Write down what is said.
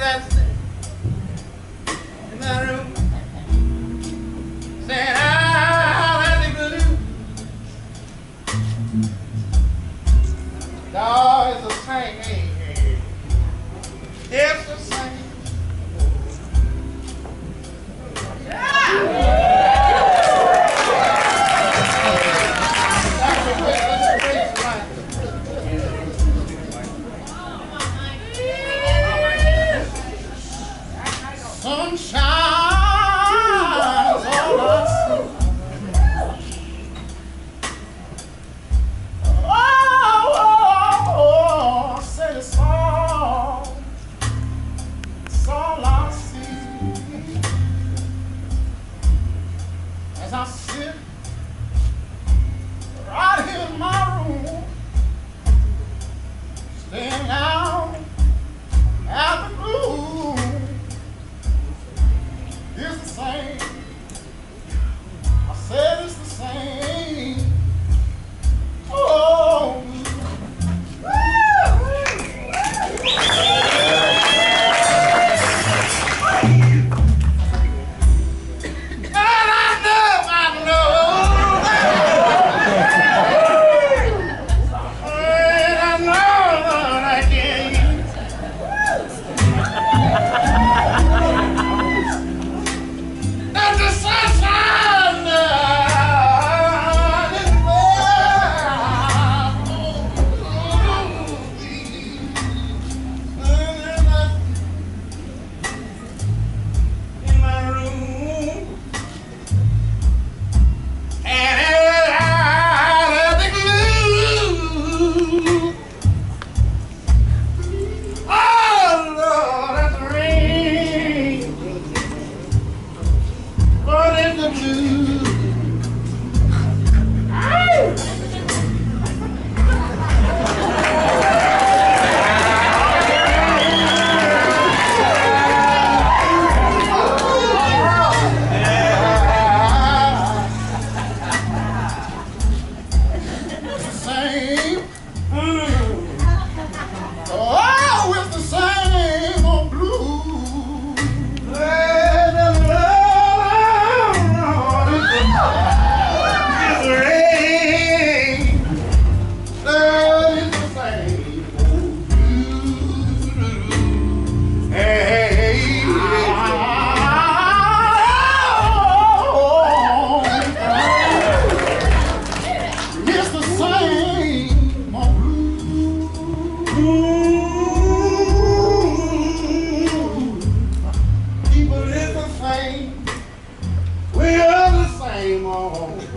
Não. sun. Oh, oh. oh, oh it's all I see. As I sit same. I said it's the same. People the same. We are the same. Oh.